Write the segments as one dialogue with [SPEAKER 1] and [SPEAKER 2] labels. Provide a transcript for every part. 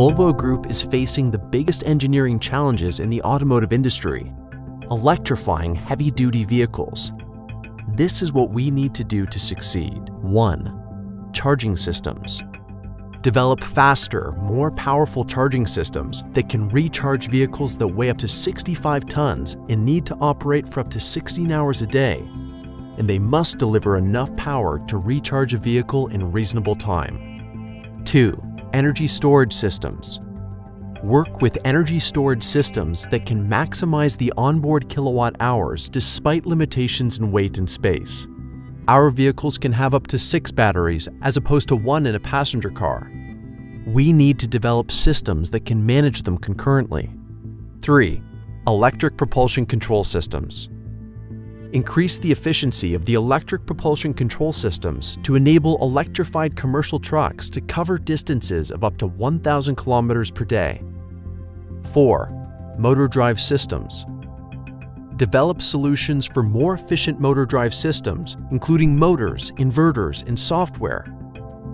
[SPEAKER 1] Volvo Group is facing the biggest engineering challenges in the automotive industry, electrifying heavy-duty vehicles. This is what we need to do to succeed. 1. Charging systems. Develop faster, more powerful charging systems that can recharge vehicles that weigh up to 65 tons and need to operate for up to 16 hours a day. And they must deliver enough power to recharge a vehicle in reasonable time. 2 energy storage systems. Work with energy storage systems that can maximize the onboard kilowatt hours despite limitations in weight and space. Our vehicles can have up to six batteries as opposed to one in a passenger car. We need to develop systems that can manage them concurrently. 3. Electric propulsion control systems increase the efficiency of the electric propulsion control systems to enable electrified commercial trucks to cover distances of up to 1,000 kilometers per day. 4. Motor drive systems. Develop solutions for more efficient motor drive systems, including motors, inverters, and software,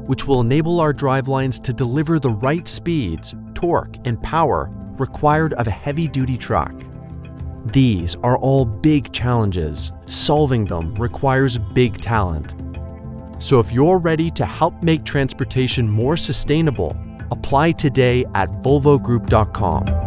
[SPEAKER 1] which will enable our drivelines to deliver the right speeds, torque, and power required of a heavy-duty truck. These are all big challenges. Solving them requires big talent. So if you're ready to help make transportation more sustainable, apply today at volvogroup.com.